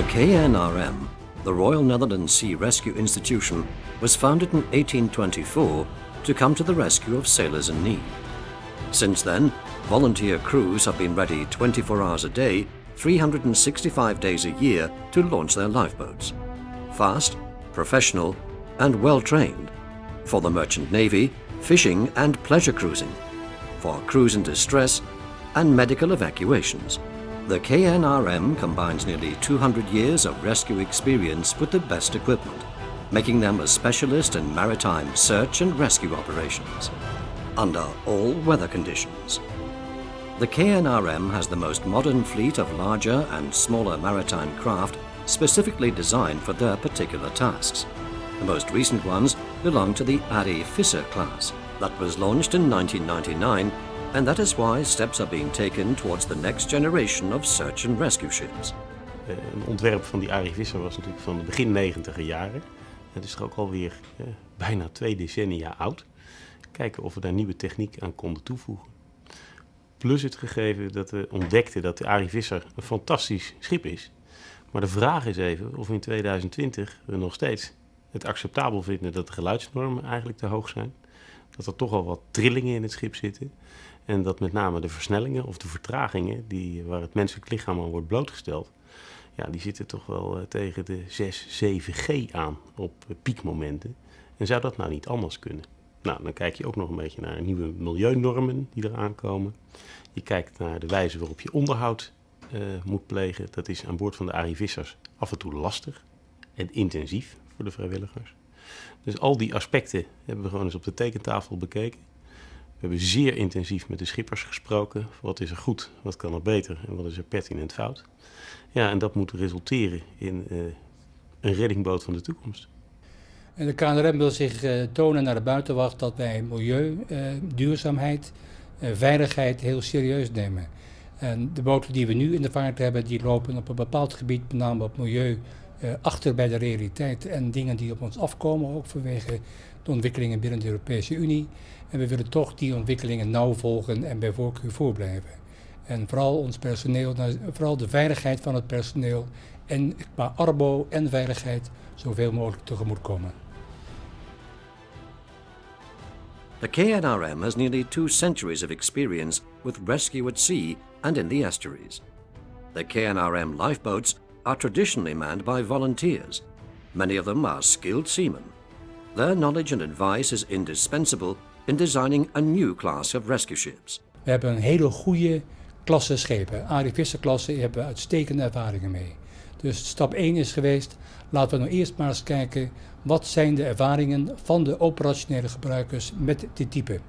The KNRM, the Royal Netherlands Sea Rescue Institution, was founded in 1824 to come to the rescue of sailors in need. Since then, volunteer crews have been ready 24 hours a day, 365 days a year to launch their lifeboats. Fast, professional, and well trained. For the merchant navy, fishing and pleasure cruising. For crews in distress and medical evacuations. The KNRM combines nearly 200 years of rescue experience with the best equipment, making them a specialist in maritime search and rescue operations, under all weather conditions. The KNRM has the most modern fleet of larger and smaller maritime craft specifically designed for their particular tasks. The most recent ones belong to the Ari Visser class that was launched in 1999 and that is why steps are being taken towards the next generation of search and rescue ships. Eh, een ontwerp van die Arie Visser was natuurlijk van de begin negentiger jaren. Het is toch ook alweer eh, bijna twee decennia oud. Kijken of we daar nieuwe techniek aan konden toevoegen. Plus het gegeven dat we ontdekten dat de Arie Visser een fantastisch schip is. Maar de vraag is even of in 2020 we nog steeds het acceptabel vinden dat de geluidsnormen eigenlijk te hoog zijn. Dat er toch al wat trillingen in het schip zitten. En dat met name de versnellingen of de vertragingen die, waar het menselijk lichaam aan wordt blootgesteld, ja, die zitten toch wel uh, tegen de 6, 7G aan op uh, piekmomenten. En zou dat nou niet anders kunnen? Nou, dan kijk je ook nog een beetje naar nieuwe milieunormen die eraan komen. Je kijkt naar de wijze waarop je onderhoud uh, moet plegen. Dat is aan boord van de Arivissers af en toe lastig en intensief voor de vrijwilligers. Dus al die aspecten hebben we gewoon eens op de tekentafel bekeken. We hebben zeer intensief met de schippers gesproken. Wat is er goed, wat kan er beter en wat is er pertinent fout. Ja, en dat moet resulteren in uh, een reddingboot van de toekomst. En de KNRM wil zich uh, tonen naar de buitenwacht dat wij milieu, uh, duurzaamheid, veiligheid heel serieus nemen. En de boten die we nu in de vaart hebben, die lopen op een bepaald gebied, met name op milieu, achter bij de realiteit. En dingen die op ons afkomen, ook vanwege de ontwikkelingen binnen de Europese Unie. En we willen toch die ontwikkelingen nauw volgen en bij voorkeur voorblijven. En vooral ons personeel, nou, vooral de veiligheid van het personeel en qua arbo en veiligheid zoveel mogelijk tegemoet komen. The KNRM has nearly two centuries of experience with rescue at sea and in the estuaries. The KNRM lifeboats are traditionally manned by volunteers. Many of them are skilled seamen. Their knowledge and advice is indispensable in designing a new class of rescue ships. We hebben een hele goede klasse schepen. Arie Visser klasse hebben uitstekende ervaringen mee. Dus stap 1 is geweest, laten we nou eerst maar eens kijken wat zijn de ervaringen van de operationele gebruikers met dit type.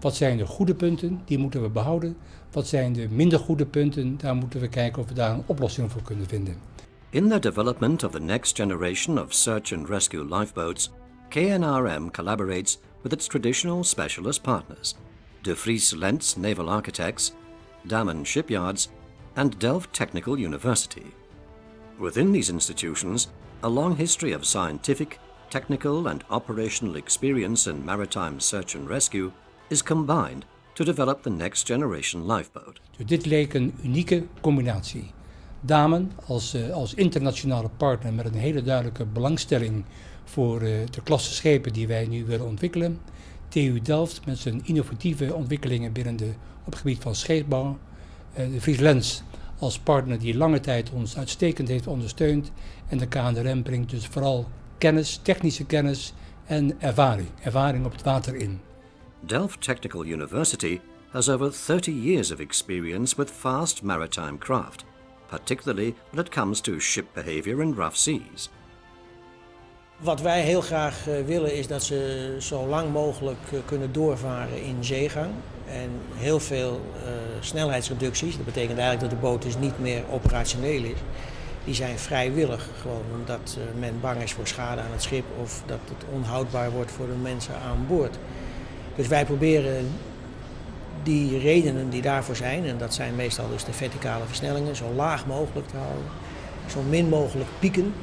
Wat zijn de goede punten, die moeten we behouden. Wat zijn de minder goede punten, daar moeten we kijken of we daar een oplossing voor kunnen vinden. In the development of the next generation of search and rescue lifeboats, KNRM collaborates with its traditional specialist partners, De Vries Lentz Naval Architects, Damen Shipyards, and Delft Technical University. Within these institutions, a long history of scientific, technical, and operational experience in maritime search and rescue is combined to develop the next generation lifeboat. Dit leek een unieke combinatie. Damen als, uh, als internationale partner met een hele duidelijke belangstelling voor uh, de klasse schepen die wij nu willen ontwikkelen. TU Delft met zijn innovatieve ontwikkelingen binnen de, op het gebied van scheepbouw. Uh, de Frieslands als partner die lange tijd ons uitstekend heeft ondersteund. En de KNRM brengt dus vooral kennis, technische kennis en ervaring. Ervaring op het water in. Delft Technical University has over 30 years of experience with fast maritime craft, particularly when it comes to ship behavior in rough seas. Wat wij heel graag uh, willen is dat ze zo lang mogelijk uh, kunnen doorvaren in zeegang. En heel veel uh, snelheidsreducties, dat betekent eigenlijk dat de boot dus niet meer operationeel is. Die zijn vrijwillig, gewoon omdat men bang is voor schade aan het schip of dat het onhoudbaar wordt voor de mensen aan boord. Dus wij proberen die redenen die daarvoor zijn, en dat zijn meestal dus de verticale versnellingen, zo laag mogelijk te houden. Zo min mogelijk pieken.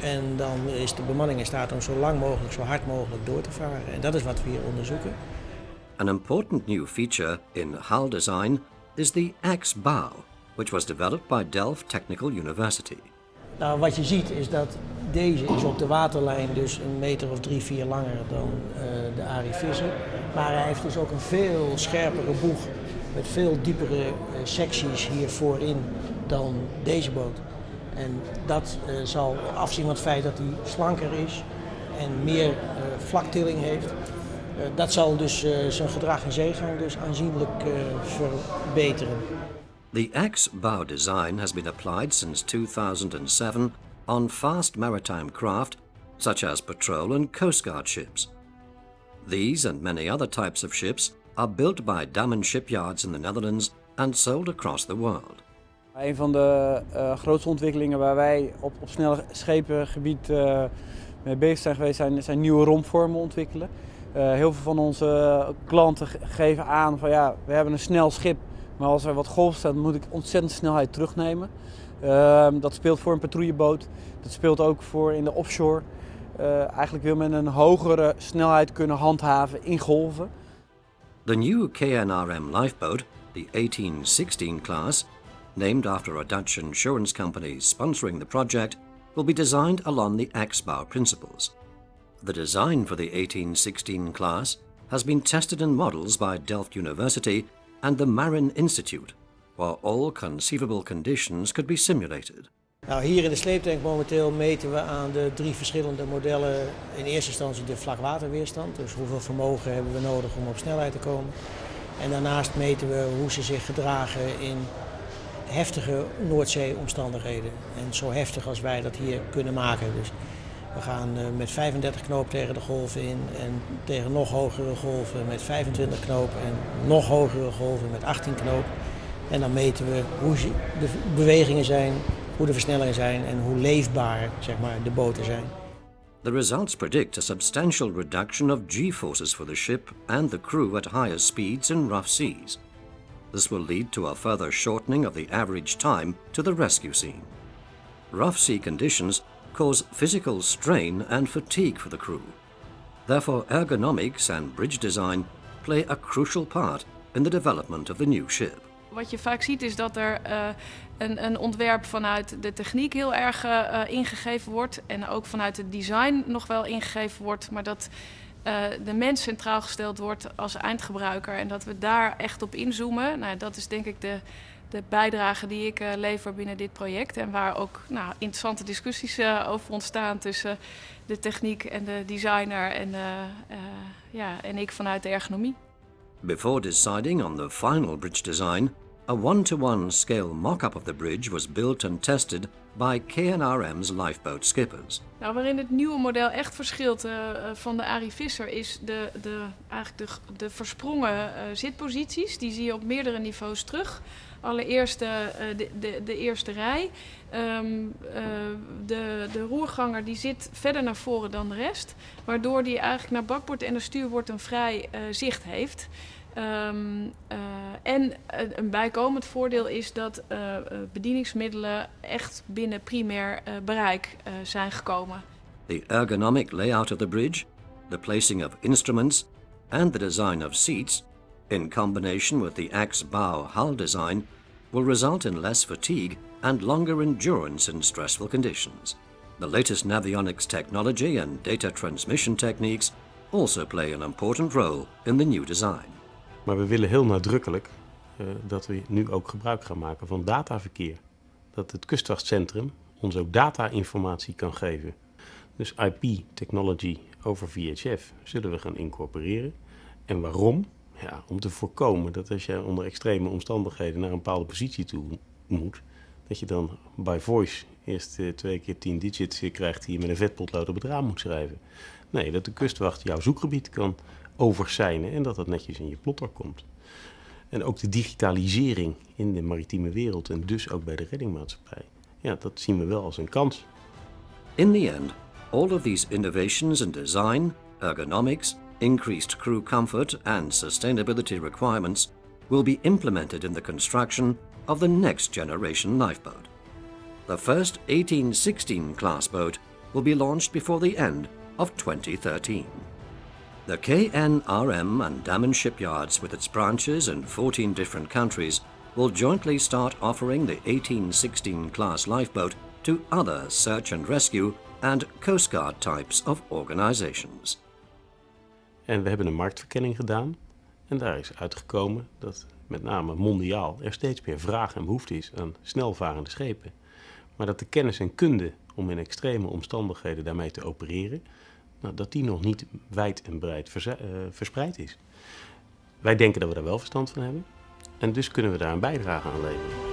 En dan is de bemanning in staat om zo lang mogelijk, zo hard mogelijk door te varen. En dat is wat we hier onderzoeken. An important new feature in hull design is the X bow, which was developed by Delft Technical University. Nou, wat je ziet is dat deze is op de waterlijn dus een meter of drie, vier langer dan uh, de Arie Visser. Maar hij heeft dus ook een veel scherpere boeg met veel diepere uh, secties hier voorin dan deze boot. En dat uh, zal afzien van het feit dat hij slanker is en meer vlaktilling heeft. dat zal dus zijn gedrag in zeegang dus aanzienlijk verbeteren. The X-bow design has been applied since 2007 on fast maritime craft such as patrol and coast guard ships. These and many other types of ships are built by Damen shipyards in the Netherlands and sold across the world. Een van de uh, grootste ontwikkelingen waar wij op, op snelle schepengebied uh, mee bezig zijn geweest, zijn, zijn nieuwe romvormen ontwikkelen. Uh, heel veel van onze klanten geven aan van ja, we hebben een snel schip, maar als er wat golf staat, moet ik ontzettend snelheid terugnemen. Uh, dat speelt voor een patrouilleboot, dat speelt ook voor in de offshore. Uh, eigenlijk wil men een hogere snelheid kunnen handhaven in golven. The new KNRM lifeboat, the 1816 class, named after a Dutch insurance company sponsoring the project, will be designed along the Axbau principles. The design for the 1816 class has been tested in models by Delft University and the Marin Institute, where all conceivable conditions could be simulated. Nou, hier in de sleeptank momenteel meten we aan de drie verschillende modellen in eerste instantie de vlakwaterweerstand. Dus hoeveel vermogen hebben we nodig om op snelheid te komen. En daarnaast meten we hoe ze zich gedragen in heftige Noordzeeomstandigheden. En zo heftig als wij dat hier kunnen maken. Dus we gaan eh, met 35 knoop tegen de golven in en tegen nog hogere golven met 25 knoop en nog hogere golven met 18 knoop. En dan meten we hoe de bewegingen zijn, hoe de versnellingen zijn en hoe leefbaar zeg maar, de boten zijn. The results predict a substantial reduction of g-forces for the ship and the crew at higher speeds in rough seas. This will lead to a further shortening of the average time to the rescue scene. Rough sea conditions cause physical strain and fatigue for the crew. Therefore, ergonomics and bridge design play a crucial part in the development of the new ship. Wat je vaak ziet is dat er uh, een, een, ontwerp vanuit de techniek heel erg uh, ingegeven wordt. En ook vanuit het design nog wel ingegeven wordt. Maar dat de mens centraal gesteld wordt als eindgebruiker. En dat we daar echt op inzoomen. Nou, dat is denk ik de, de bijdrage die ik lever binnen dit project. En waar ook nou, interessante discussies over ontstaan tussen de techniek en de designer en, ja, en ik vanuit de ergonomie. Before deciding on the final bridge design, a one-to-one scale mock-up of the bridge was built and tested by KNRM's lifeboat skippers. Nou, waarin het nieuwe model echt verschilt uh, van de Ari Visser is de, de, eigenlijk de, de versprongen uh, zitposities. Die zie je op meerdere niveaus terug. Allereerst uh, de, de, de, eerste rij. Um, de, de roerganger die zit verder naar voren dan de rest. Waardoor die eigenlijk naar bakboord en de stuurboord een vrij zicht heeft. Uh, en een bijkomend voordeel is dat bedieningsmiddelen echt binnen primair bereik zijn gekomen. The ergonomic layout of the bridge, the placing of instruments and the design of seats, in combination with the axe bow hull design, will result in less fatigue and longer endurance in stressful conditions. The latest navionics technology and data transmission techniques also play an important role in the new design. Maar we willen heel nadrukkelijk uh, dat we nu ook gebruik gaan maken van dataverkeer. Dat het kustwachtcentrum ons ook data-informatie kan geven. Dus IP technology over VHF zullen we gaan incorporeren. En waarom? Ja, om te voorkomen dat als je onder extreme omstandigheden naar een bepaalde positie toe moet, dat je dan by voice eerst uh, twee keer tien digits krijgt die je met een vetpotlood op het raam moet schrijven. Nee, dat de kustwacht jouw zoekgebied kan overzijnen en dat dat netjes in je plotter komt. En ook de digitalisering in de maritieme wereld en dus ook bij de reddingmaatschappij. Ja, dat zien we wel als een kans. In the end, all of these innovations in design, ergonomics, increased crew comfort and sustainability requirements will be implemented in the construction of the next generation lifeboat. The first 1816 class boat will be launched before the end of 2013. The KNRM and Damen shipyards, with its branches in 14 different countries, will jointly start offering the 1816 class lifeboat to other search and rescue and Coast Guard types of organizations. En we hebben een marktverkenning gedaan. En daar is uitgekomen dat met name mondiaal er steeds meer vraag en behoefte is aan snelvarende schepen. Maar dat de kennis en kunde om in extreme omstandigheden daarmee te opereren, nou, dat die nog niet wijd en breed uh, verspreid is. Wij denken dat we daar wel verstand van hebben en dus kunnen we daar een bijdrage aan leveren.